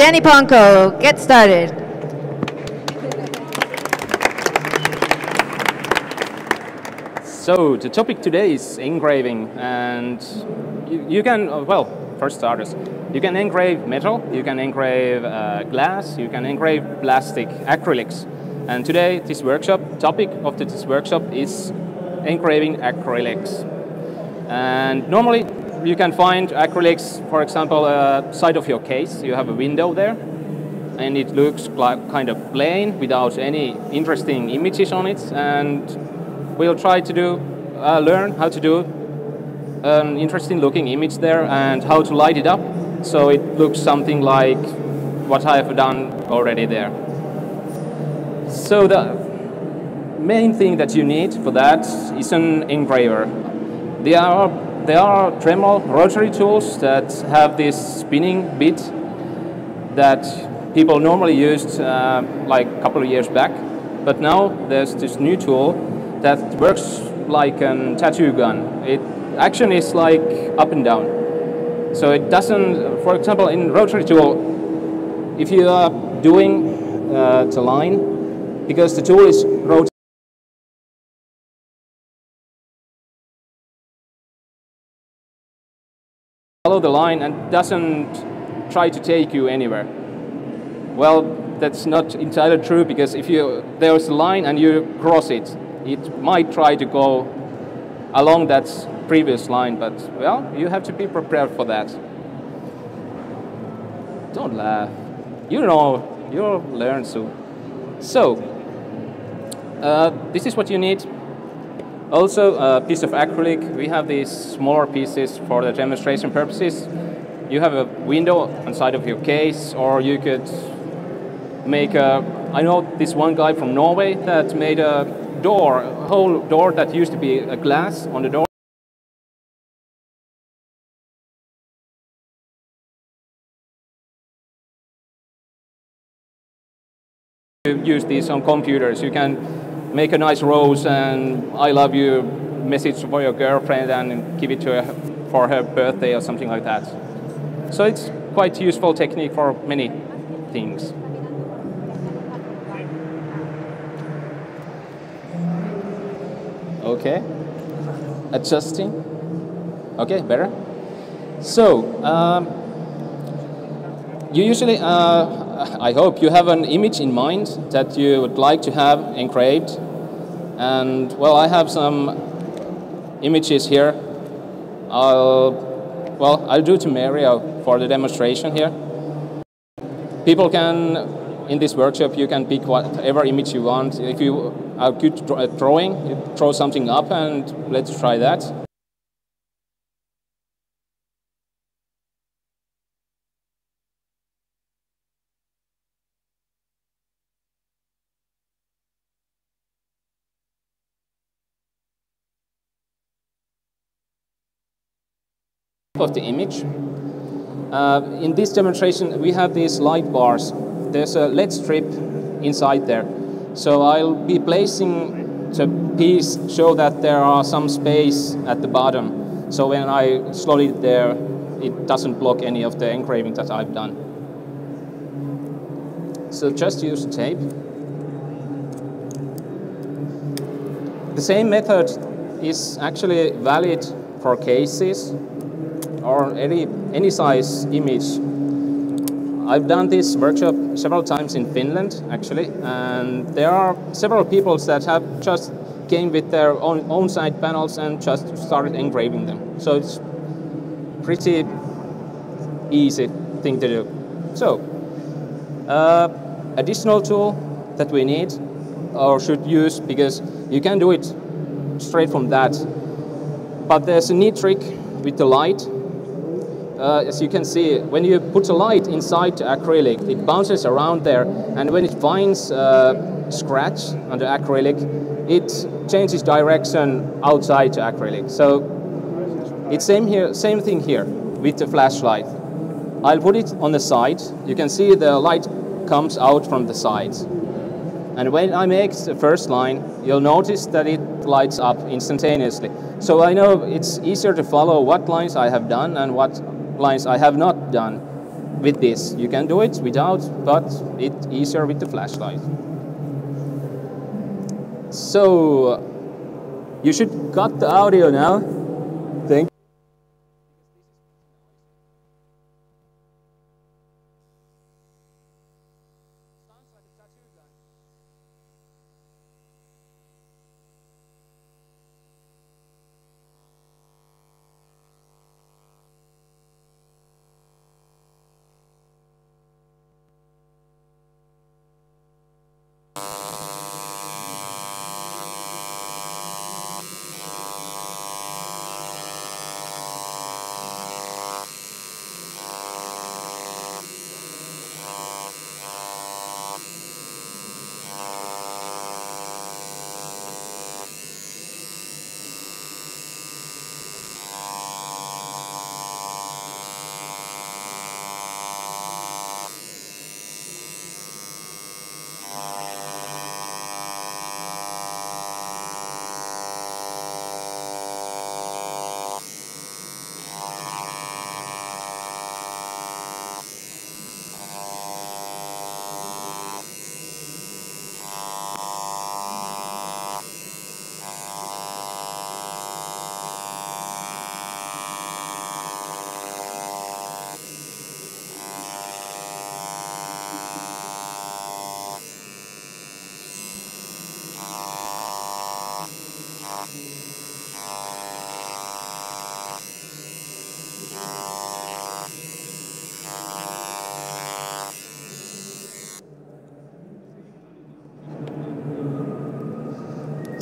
Jani Pönkkö, get started. So the topic today is engraving, and you, you can uh, well first starters, you can engrave metal, you can engrave uh, glass, you can engrave plastic, acrylics, and today this workshop topic of this workshop is engraving acrylics. And normally you can find acrylics, for example, uh, side of your case. You have a window there, and it looks like kind of plain without any interesting images on it. And we'll try to do uh, learn how to do an interesting looking image there and how to light it up so it looks something like what I have done already there. So the main thing that you need for that is an engraver. There are there are Dremel rotary tools that have this spinning bit that people normally used uh, like a couple of years back, but now there's this new tool that works like a tattoo gun. It action is like up and down. So it doesn't, for example, in rotary tool, if you are doing uh, the line, because the tool is rotating, follow the line and doesn't try to take you anywhere. Well, that's not entirely true because if you there's a line and you cross it, it might try to go along that previous line, but well, you have to be prepared for that. Don't laugh. You know, you'll learn soon. So, uh, this is what you need. Also, a piece of acrylic. We have these smaller pieces for the demonstration purposes. You have a window inside of your case, or you could make a. I know this one guy from Norway that made a door, a whole door that used to be a glass on the door. You use these on computers. You can make a nice rose and I love you message for your girlfriend and give it to her for her birthday or something like that. So it's quite useful technique for many things. Okay, adjusting. Okay, better. So, um, you usually, uh, I hope you have an image in mind that you would like to have engraved. And well, I have some images here. I'll, well, I'll do to Mario for the demonstration here. People can, in this workshop, you can pick whatever image you want. If you are good at drawing, throw something up and let's try that. Of the image. Uh, in this demonstration, we have these light bars. There's a LED strip inside there. So I'll be placing the piece so that there are some space at the bottom. So when I slot it there, it doesn't block any of the engraving that I've done. So just use tape. The same method is actually valid for cases or any, any size image. I've done this workshop several times in Finland, actually, and there are several people that have just came with their own, own side panels and just started engraving them. So it's pretty easy thing to do. So, uh, additional tool that we need or should use because you can do it straight from that. But there's a neat trick with the light uh, as you can see, when you put a light inside the acrylic, it bounces around there, and when it finds a scratch on the acrylic, it changes direction outside the acrylic. So it's same here, same thing here with the flashlight. I'll put it on the side. You can see the light comes out from the sides. And when I make the first line, you'll notice that it lights up instantaneously. So I know it's easier to follow what lines I have done and what lines I have not done. with this. You can do it without, but it's easier with the flashlight. So you should cut the audio now. Thank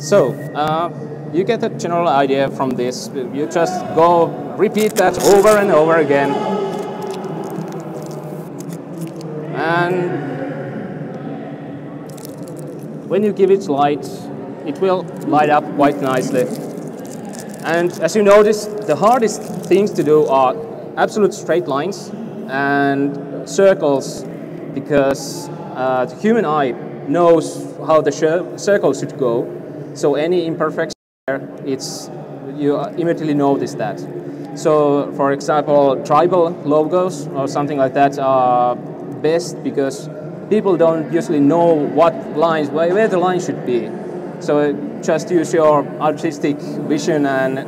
So uh, you get a general idea from this. You just go repeat that over and over again. And when you give it light, it will light up quite nicely. And as you notice, the hardest things to do are absolute straight lines and circles because uh, the human eye knows how the circle should go so any imperfection there, it's, you immediately notice that. So for example, tribal logos or something like that are best because people don't usually know what lines, where the line should be. So just use your artistic vision and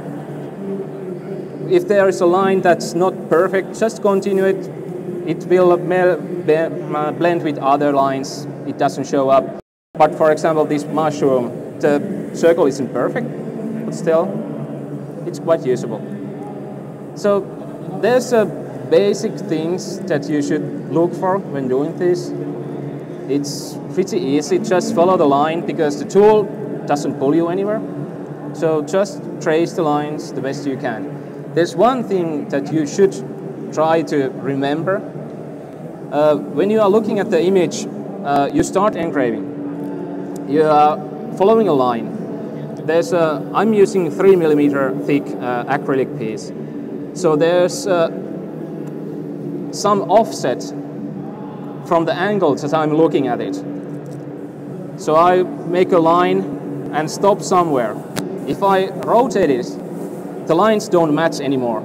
if there is a line that's not perfect, just continue it. It will blend with other lines. It doesn't show up. But for example, this mushroom, the circle isn't perfect, but still, it's quite usable. So there's a basic things that you should look for when doing this. It's pretty easy, just follow the line because the tool doesn't pull you anywhere. So just trace the lines the best you can. There's one thing that you should try to remember. Uh, when you are looking at the image, uh, you start engraving. You are following a line. There's a, I'm using three millimeter thick uh, acrylic piece. So there's uh, some offset from the angle that I'm looking at it. So I make a line and stop somewhere. If I rotate it, the lines don't match anymore.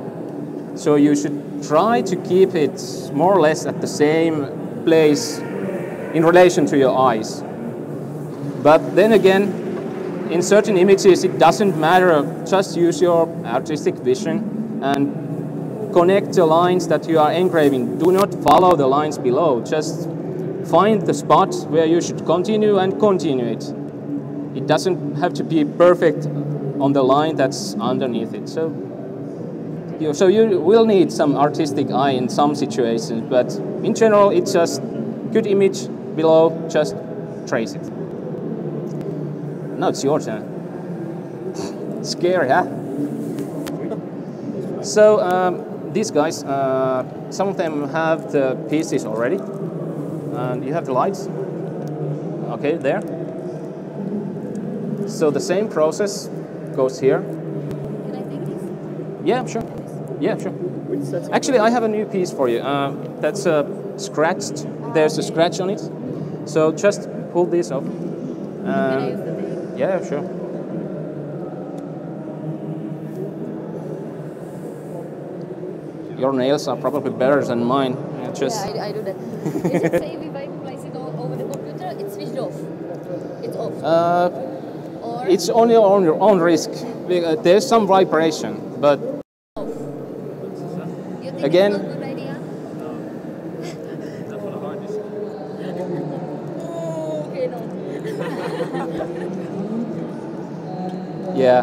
So you should try to keep it more or less at the same place in relation to your eyes. But then again, in certain images, it doesn't matter. Just use your artistic vision and connect the lines that you are engraving. Do not follow the lines below. Just find the spot where you should continue and continue it. It doesn't have to be perfect on the line that's underneath it. So, you, so you will need some artistic eye in some situations, but in general, it's just good image below, just trace it. No, it's your turn. Scary, huh? So um, these guys, uh, some of them have the pieces already, and you have the lights. Okay, there. So the same process goes here. Can I take this? Yeah, sure. Yeah, sure. Actually, I have a new piece for you. Uh, that's uh, scratched. There's a scratch on it. So just pull this off. Can Um, the thing? Yeah, sure. Your nails are probably better than mine. Yeah, just Yeah, I, I do that. Is it safe if I place it o- over the computer? It's switched off. It's off. uh, or it's only on your own risk. Uh, There's some vibration, but off. You think again- it's not good idea? Oh, okay, no. yeah,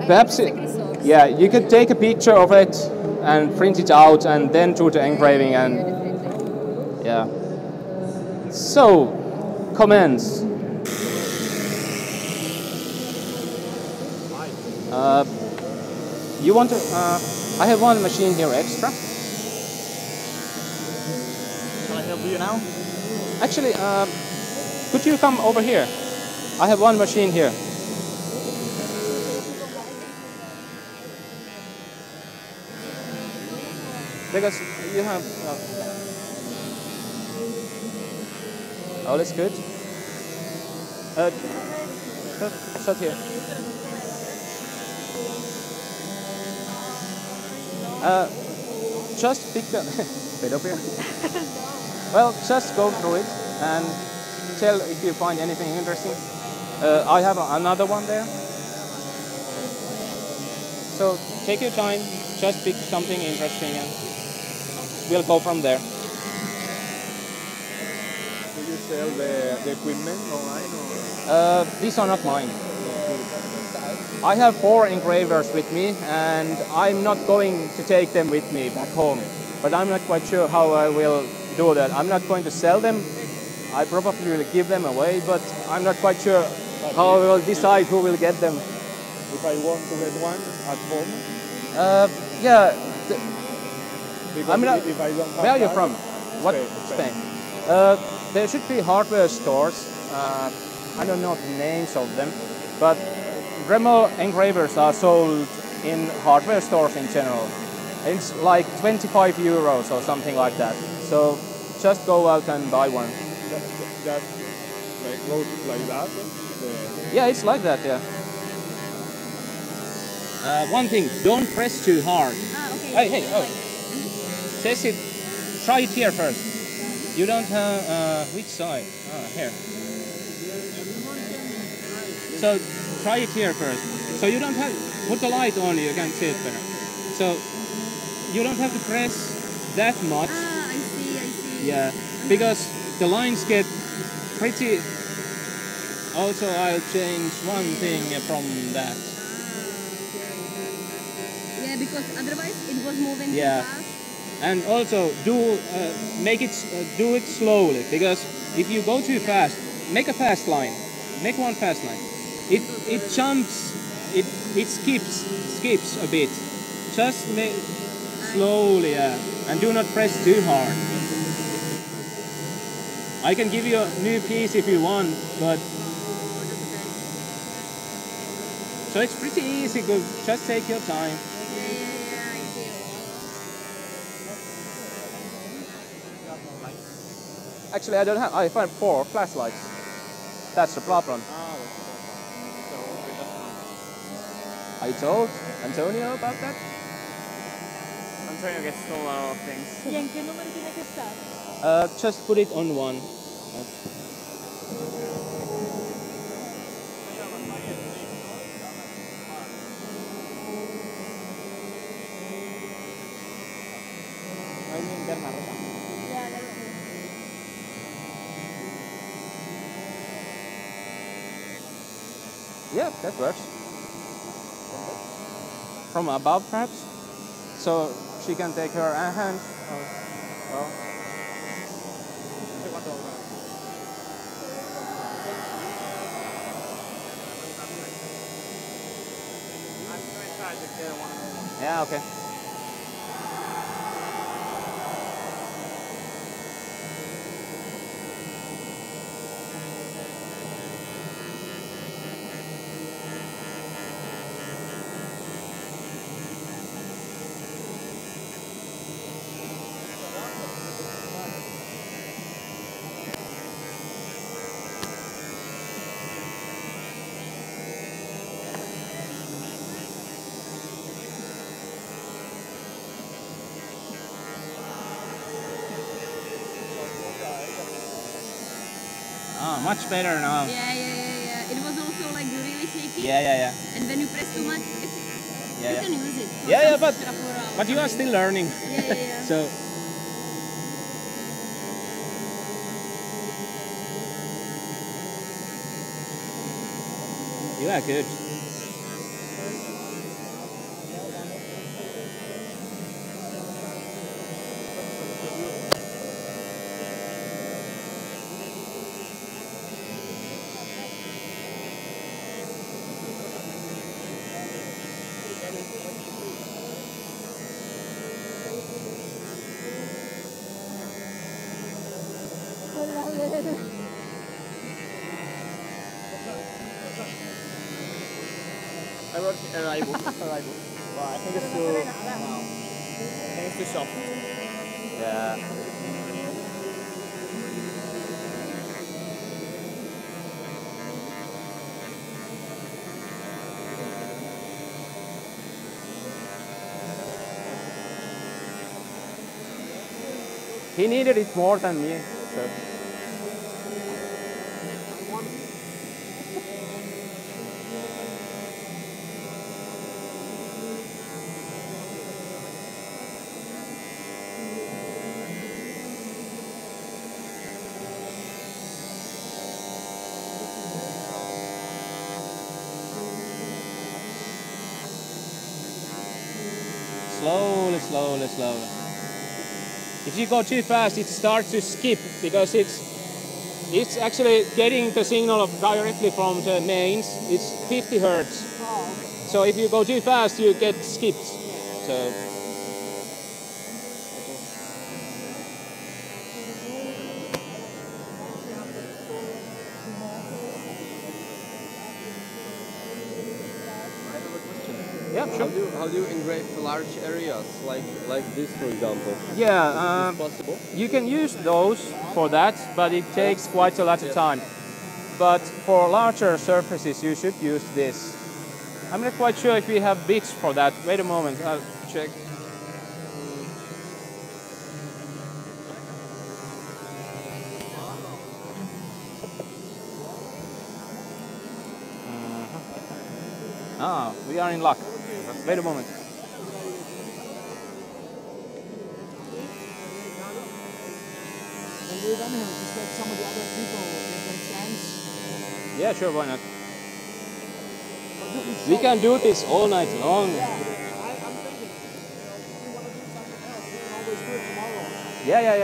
I perhaps it, yeah, you could take a picture of it and print it out and then do the engraving and yeah. So, comments. Uh, you want to? Uh, I have one machine here extra. Can I help you now? Actually, uh, could you come over here? I have one machine here. Because you have. Uh, oh, that's good. Uh, sit here. Uh, just pick the. Wait up here. Well, just go through it and tell if you find anything interesting. Uh, I have another one there. So take your time, just pick something interesting we'll go from there. Do you sell the, the equipment online or? Uh, these are not mine. I have four engravers with me and I'm not going to take them with me back home. But I'm not quite sure how I will do that. I'm not going to sell them. I probably will give them away, but I'm not quite sure how I will decide who will get them. If I want to get one at home, Uh, yeah, because I'm not- if I don't have where are you that- from? What Spain, Spain? Uh, there should be hardware stores. Uh, I don't know the names of them, but Dremel engravers are sold in hardware stores in general. It's like 25 euros or something like that. So just go out and buy one. That, that like goes like that. The, Yeah, it's like that. Yeah. Uh, one thing, don't press too hard. Ah, okay. Hey, hey, oh. Test it. Try it here first. You don't have uh, which side? Ah, here. So try it here first. So you don't have put the light on. You can see it better. So you don't have to press that much. Ah, I see, I see. Yeah, because the lines get pretty. Also, I'll change one thing from that. Yeah, because otherwise it was moving Yeah. And also do uh, make it uh, do it slowly because if you go too fast make a fast line. Make one fast line. It it jumps it it skips skips a bit. Just make slowly yeah, and do not press too hard. I can give you a new piece if you want but so it's pretty easy just take your time Yeah, yeah, yeah, I see. Actually, I don't have. I find four flashlights. That's the problem. I told Antonio about that. Antonio gets a lot of things. In che numero tiene che stare? Uh, just put it on one. Yeah, that works. From above, perhaps. So she can take her hand. Oh, well, yeah, okay. Better now. Yeah, yeah, yeah, yeah. It was also like really shaky. Yeah, yeah, yeah. And when you press too much, it's, Yeah, you yeah. can use it. Yeah, yeah, but- But you are still learning. Yeah, yeah, yeah. so. You are good. I work arrival. arrival. But I think it's too. I think it's too soft. Yeah. He needed it more than me. So. Slowly, slowly, slowly. If you go too fast, it starts to skip because it's it's actually getting the signal of directly from the mains. It's 50 hertz. So if you go too fast, you get skipped. So yeah, How sure. Do, how do you engrave large areas like like this, for example? Yeah, um, possible? You can use those for that, but it takes quite a lot of time. But for larger surfaces, you should use this. I'm not quite sure if we have bits for that. Wait a moment, I'll check. Uh-huh. Ah, we are in luck. Wait a moment. And we're gonna just let some of the other people their chance. Yeah, sure, why not? We can do this all night long. I, I'm thinking, if you want to do something else, we can always do it tomorrow. Yeah, yeah,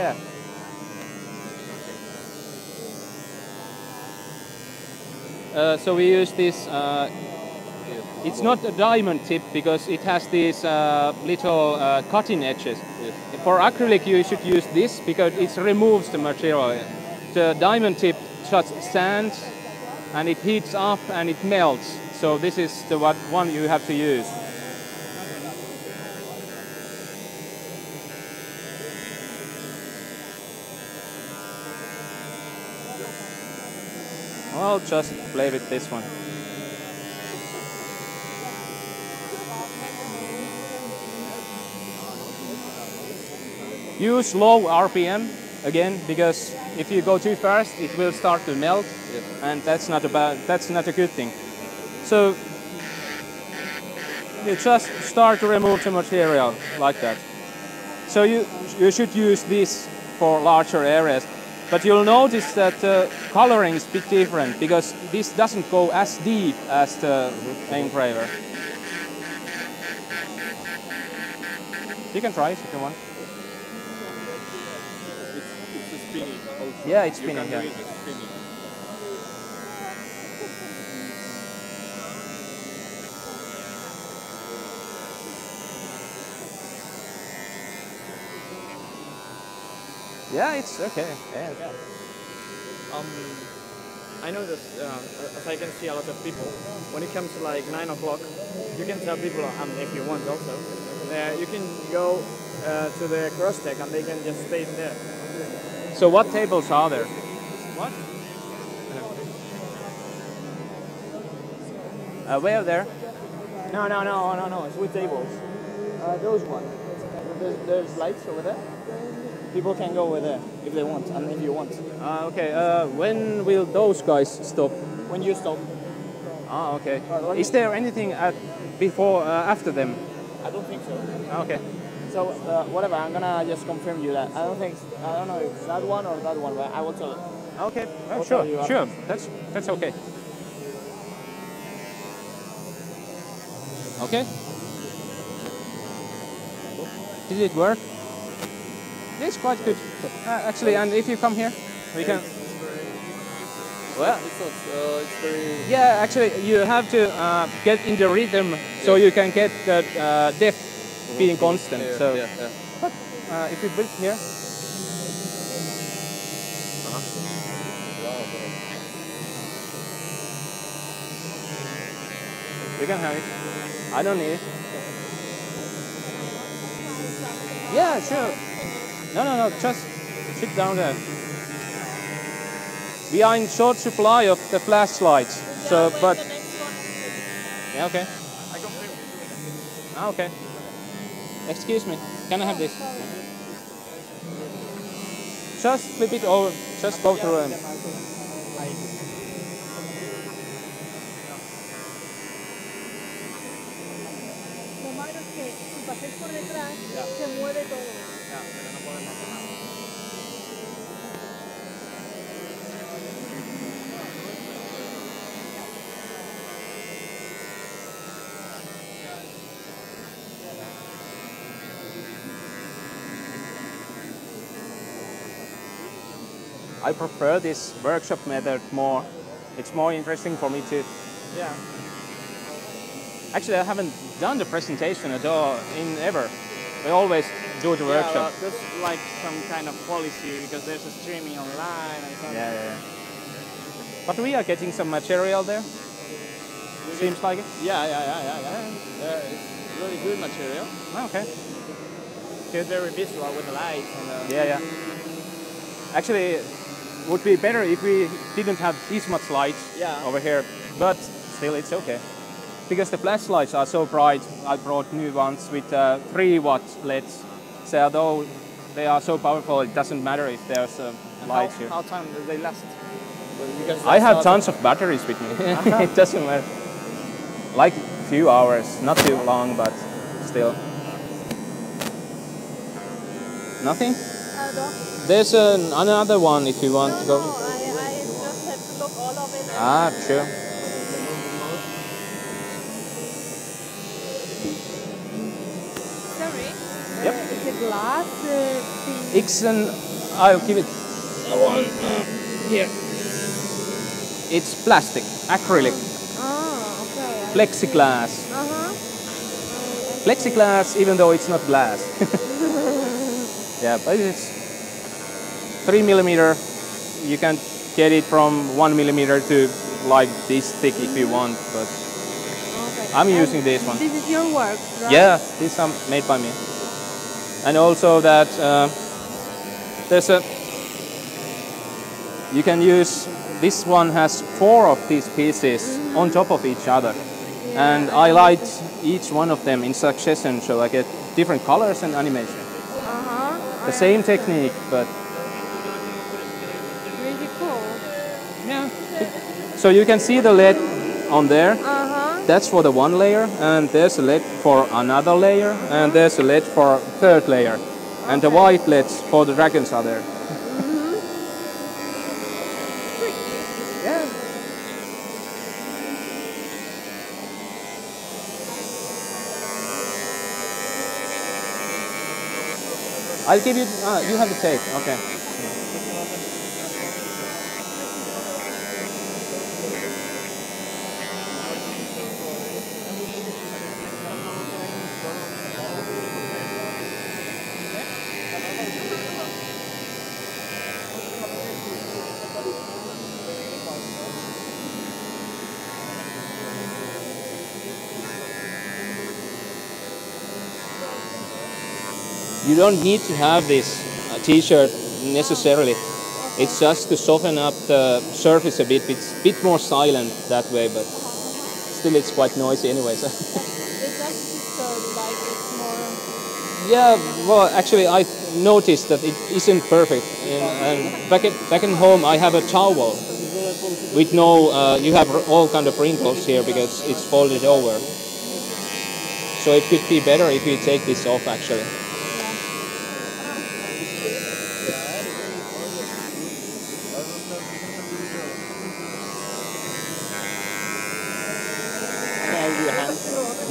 yeah. Uh, so we use this. Uh, it's not a diamond tip because it has these uh, little uh, cutting edges. For acrylic, you should use this because it removes the material. The diamond tip just sands and it heats up and it melts. So this is the what one you have to use. I'll just play with this one. Use low RPM again because if you go too fast, it will start to melt, and that's not a bad, that's not a good thing. So you just start to remove the material like that. So you you should use this for larger areas. But you'll notice that the coloring is a bit different because this doesn't go as deep as the engraver. You can try if you want. It's, it's spinning also. Yeah, it's spinning, yeah. it, it's spinning. Yeah, it's okay. Yeah. Um, I know that uh, as I can see a lot of people, when it comes to like 9 o'clock, you can tell people, um, if you want also, uh, you can go uh, to the cross deck and they can just stay there. So what tables are there? What? Uh, where there? No, no, no, no, no, it's with tables. Uh, those ones. There's, there's lights over there. people can go over there if they want and if you want. Uh, okay. Uh, when will those guys stop? When you stop, Ah, okay. Is there anything at before uh, after them? I don't think so. Okay. So uh, whatever, I'm gonna just confirm you that. I don't think I don't know if it's that one or that one, but I will tell. You. Okay. Well, sure. tell you. Sure. That's that's okay. Okay. Did it work? It's quite good. Uh, actually, and if you come here, we can. Well, It's not. Uh, it's very. yeah, actually, you have to uh, get in the rhythm so you can get the uh, depth being constant. Yeah, so, yeah, yeah. Uh, if you build here, you can have it. I don't need it. Yeah, sure. No, no, no. Just sit down there. We are in short supply of the flashlights. So, but yeah, okay. Ah, okay. Excuse me. Can I have this? Just flip it over. Just go through it. I prefer this workshop method more. It's more interesting for me to. Yeah. Actually, I haven't done the presentation at all in ever. I always do the Yeah, well, workshop. that's like some kind of policy because there's a streaming online and something. Yeah, yeah, yeah. But we are getting some material there. Seems like it. Yeah, yeah, yeah, yeah, yeah. it's really good material. Okay. It's very visual with the lights and uh, Yeah, yeah. Actually, would be better if we didn't have this much light Yeah. over here. But still, it's okay. Because the flashlights are so bright, I brought new ones with uh, 3 watt LEDs. So although they are so powerful, it doesn't matter if there's a and light how, here. how time do they last? I have not- tons of batteries with me. it doesn't matter. Like few hours, not too long, but still. Nothing? No. There's an, another one if you want No, to go. no, I, I just have to look all of it. Ah, sure. Sorry. Yep. Uh, it's a glass uh, thing. It's an. I'll give it. One uh, here. It's plastic, acrylic, Ah, okay. plexiglass. Uh huh. Plexiglass, even though it's not glass. yeah, but it's three millimeter. You can get it from one millimeter to like this thick if you want, but Okay. I'm And using this one. This is your work, right? Yeah, these are made by me. And also that uh, there's a. You can use. This one has four of these pieces on top of each other, and I light each one of them in succession, so I get different colors and animation. Uh huh. The same technique, but Really cool. yeah. So you can see the LED on there. Uh huh. That's for the one layer, and there's a LED for another layer, and there's a LED for third layer, and the white LEDs for the dragons are there. I'll give you. Uh, you have the tape. Okay. Don't need to have this uh, t-shirt necessarily. It's just to soften up the surface a bit. It's a bit more silent that way, but still it's quite noisy anyway. So. It's just like it's more Yeah, well, actually, I noticed that it isn't perfect. And back at back in home, I have a towel with no. Uh, you have all kind of wrinkles here because it's folded over. So it could be better if you take this off, actually.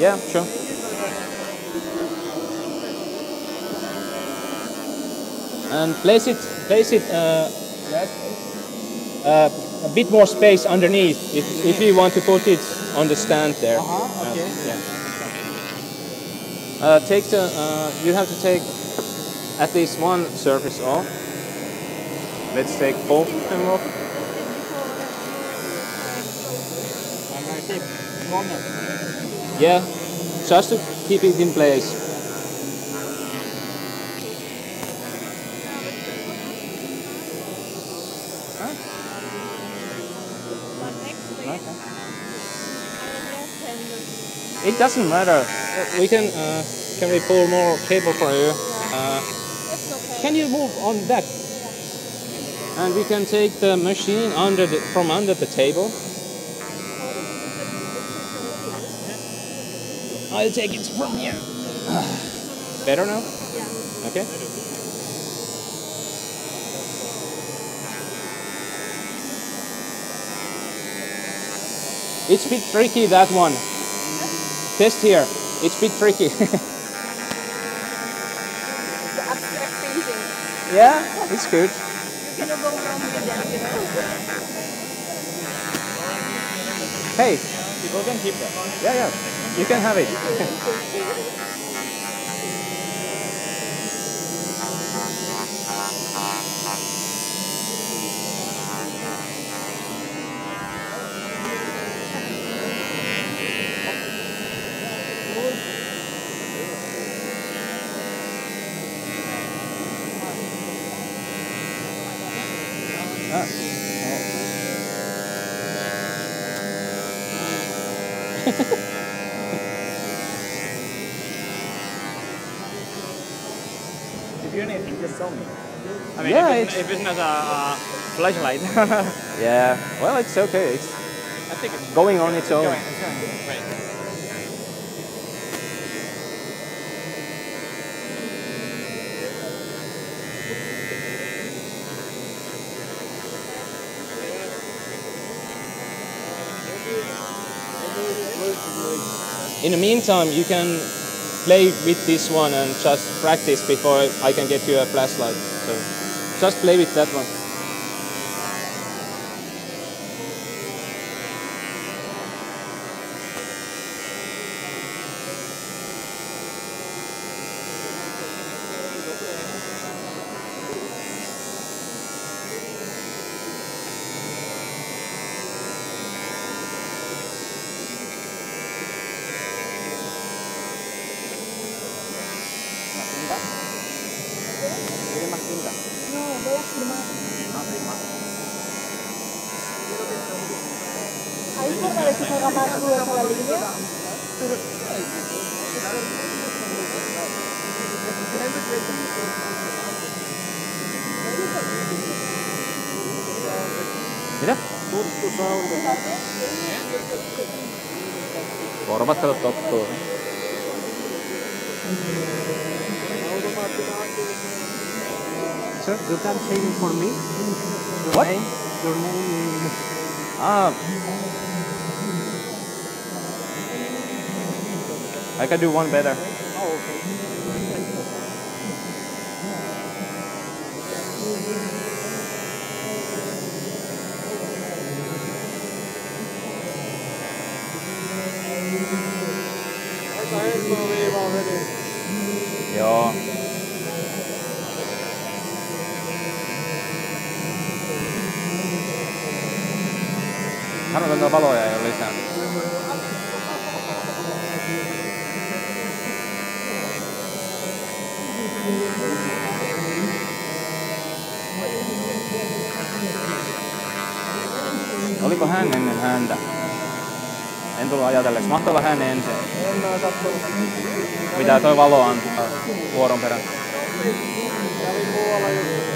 Yeah, sure. And place it, place it uh, uh, a bit more space underneath if, if you want to put it on the stand there. Uh-huh, okay. yeah. Uh, take the, uh, you have to take at least one surface off. Let's take both of them off. And I keep corner. Yeah, just to keep it in place. It doesn't matter. We can uh, can we pull more cable for you? Uh, can you move on that? And we can take the machine under the, from under the table. I'll take it from here. Better now? Yeah. Okay. It's a bit tricky that one. Test here. It's a bit tricky. Yeah, it's good. You cannot go wrong with that, you know. Hey, People can keep that. yeah, yeah, you can have it. If you need anything, just tell me. I mean, Yeah, if, it's, it's- if it's not a, a flashlight, yeah, well, it's okay. It's I think it's going on its own. going. It's going. Right. In the meantime, you can play with this one and just practice before I can get you a flashlight. So just play with that one. You can say it for me? Your What? name? Your name is... Ah. I can do one better. Joo. Harvoin valoja ei ole lisää. Oliko hän ennen häntä? En tullut ajatelleeksi. Mahtoi hänen ensin. En mä kattonut. Mitä toi valo antaa vuoron perään? Muualla.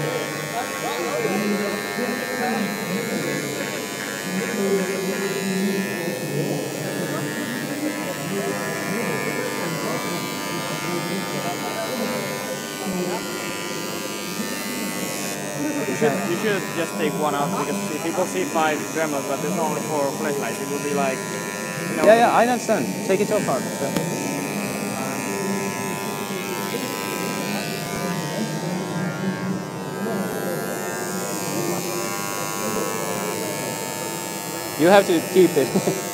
Should, you should just take one out because if people see five gremlins but there's only four flashlights, it will be like, you know, Yeah, yeah, I understand. Take it apart. You have to keep it.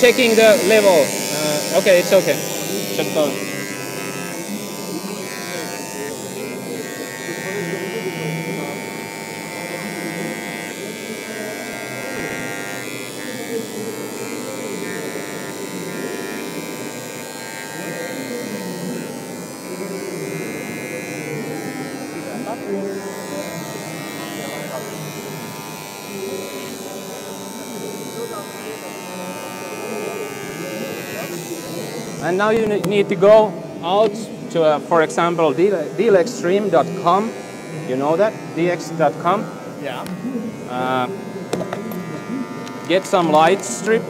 checking the level. Uh, okay, it's okay. Just go. And now you need to go out to, uh, for example, deal- dealextreme.com. You know that? dx.com. yeah. Uh, get some light strip.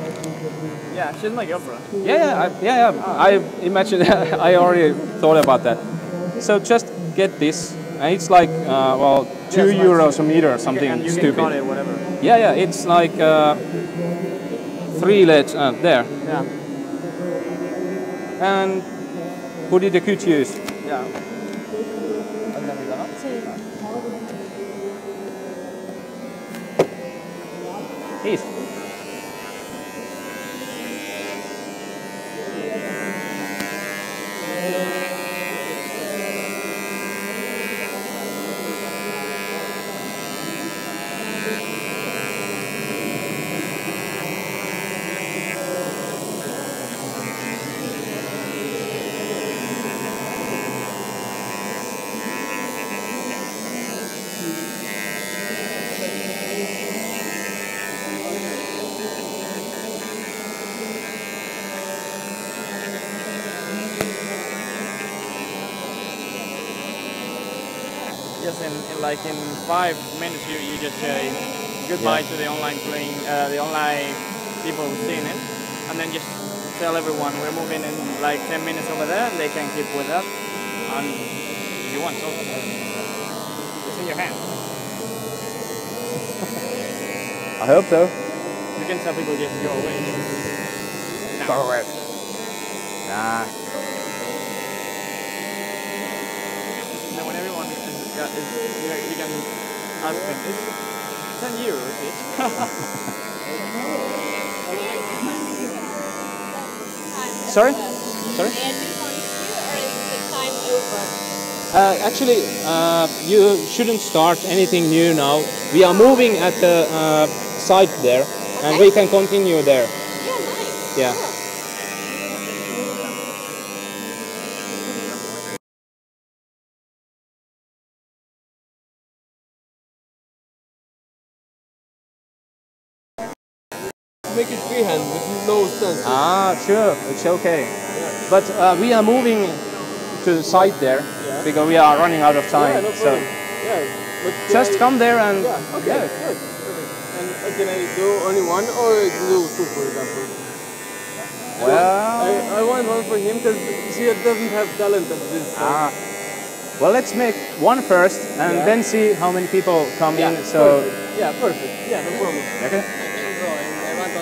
Yeah, she's my girlfriend. Yeah, yeah, I, yeah, yeah. I imagine. I already thought about that. So just get this, and it's like uh, well, two euros a meter, or something stupid. can cut it, whatever. Yeah, yeah. It's like uh, three LEDs uh, there, Yeah, and put did the good use. yeah. Yes, in, in like in five minutes you, you just say goodbye Yeah. to the online playing, uh, the online people seeing it, and then just tell everyone we're moving in like 10 minutes over there, and they can keep with us, And if you want, so it's in your hand. I hope so. You can tell people just go away. No. Correct. Nah. Then when everyone is, you, know, you can ask them, it's 10 euros each. Sorry? Sorry? Uh, actually, uh, you shouldn't start anything new now. We are moving at the uh, site there, and we can continue there. Yeah. Make sure, it's okay. But uh, we are moving to the site there because we are running out of time. Yeah, no so. Yeah, but just I- come there and Yeah, okay, yeah. good. And uh, can I do only one or do two, for example? Well, I, I want one for him because she doesn't have talent at this. so- ah, well, let's make one first and Yeah. then see how many people come yeah, in. So perfect. Yeah, perfect. Yeah, no problem. okay. I can draw and I want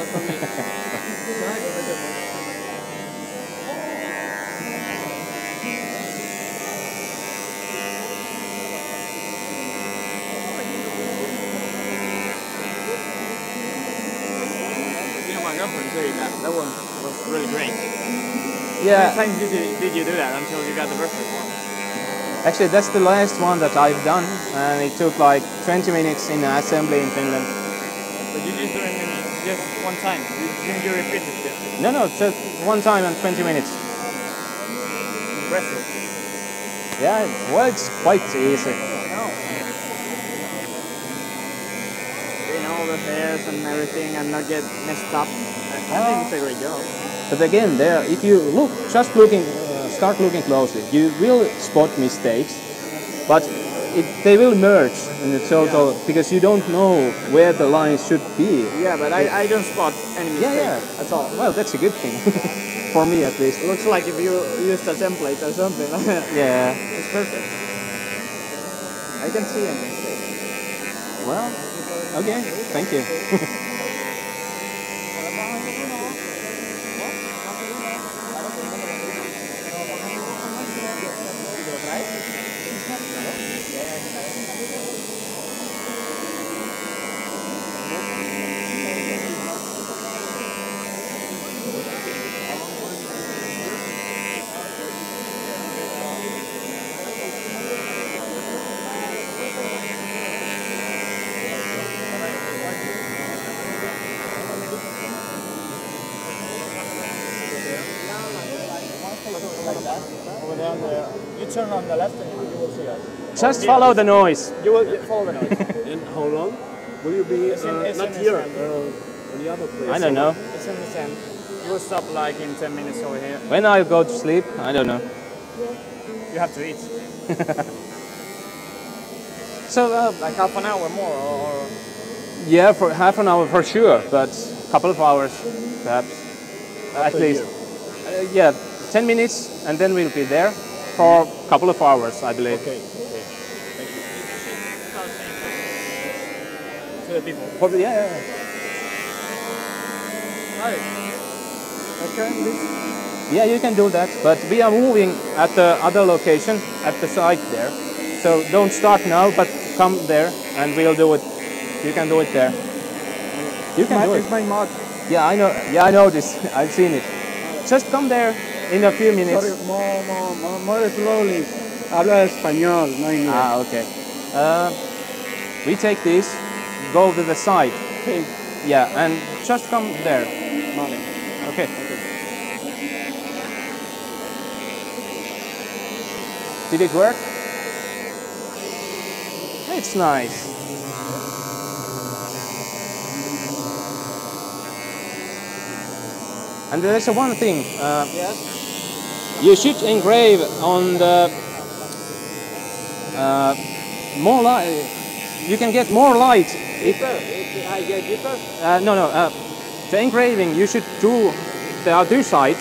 You know, my girlfriend doing that. That one was really great. How many times did you, did you do that until you got the perfect one? actually that's the last one that I've done, and it took like 20 minutes in the assembly in Finland. But you just doing it just one time. You, didn't you repeat it just No, no, just one time and 20 minutes. impressive? Yeah, well, it's quite easy. No. Doing all the hairs and everything and not get messed up. I think it's a great job. But again, there, if you look, just looking, uh, start looking closely, you will spot mistakes, but it, they will merge in the total because you don't know where the lines should be. Yeah, but I, I don't spot any Yeah, mistakes. yeah. That's all. Well, that's a good thing for me at least. It looks like if you used a template or something. Yeah. it's perfect. I can see any mistake. Well, okay. Thank you. Over there on the, you turn on the left and you will see us. Just follow the noise. You will you follow the noise. And how long will you be? It's in- uh, it's not in here, sand. uh, on the other place. I don't know. it's in the sand. You will stop like in 10 minutes over here. When I'll go to sleep, I don't know. You have to eat. So, uh, Like half an hour more or, or yeah, for half an hour for sure, but a couple of hours perhaps, at least. Uh, yeah, 10 minutes and then we'll be there for a couple of hours, I believe. Okay, okay. to the people. The- yeah, yeah. Right. Okay, Yeah, you can do that, but we are moving at the other location at the site there. So don't start now, but come there and we'll do it. You can do it there. You can do it. It's my mod. Yeah, I know. Yeah, I know this. I've seen it. Just come there in a few minutes. Sorry, more, more, more, more slowly. Habla español, no inglés. Ah, okay. Uh, we take this, go to the side. Okay. Yeah, and just come there. Vale. Okay. Did it work? It's nice. And there's one thing. Uh, You should engrave on the uh, more light. You can get more light if get deeper. uh, no, no. Uh, the engraving, you should do. There are two sides,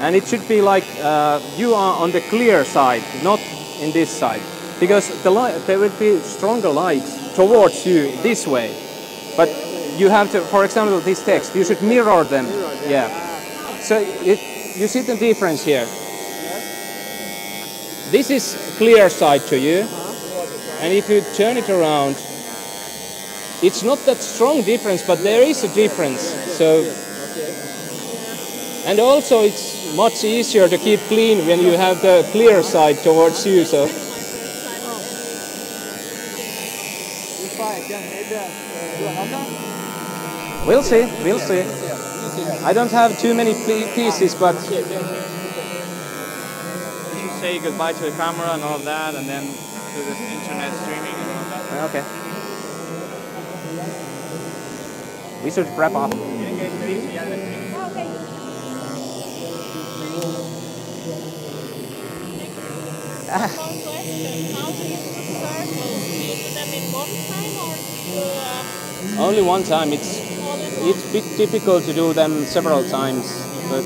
and it should be like uh, you are on the clear side, not in this side, because the light there will be stronger light towards you this way. But you have to, for example, this text, you should mirror them. Yeah. So it, you see the difference here. This is clear side to you, and if you turn it around, it's not that strong difference, but there is a difference. So, and also it's much easier to keep clean when you have the clear side towards you. So, we'll see, we'll see. I don't have too many pieces, but You should say goodbye to the camera and all of that, and then to the internet streaming and all that. okay. We should wrap up. One question. How do you do the circles? Do you do them in one time or do you uh, Only one time. It's it's bit difficult to do them several times, but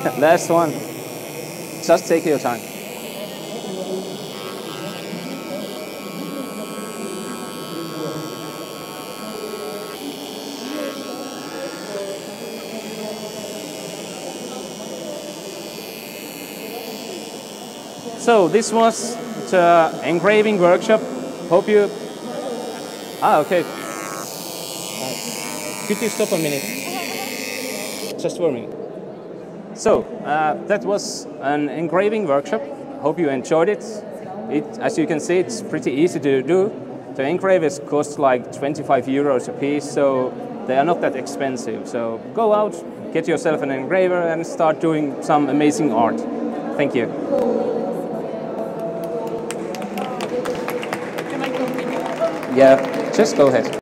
Last one. Just take your time. So this was the engraving workshop. Hope you. Ah, okay. Could you stop a minute? Just minute. So uh, that was an engraving workshop. Hope you enjoyed it. It, as you can see, it's pretty easy to do. The engravers cost like 25 euros a piece, so they are not that expensive. So go out, get yourself an engraver, and start doing some amazing art. Thank you. Yeah, just go ahead.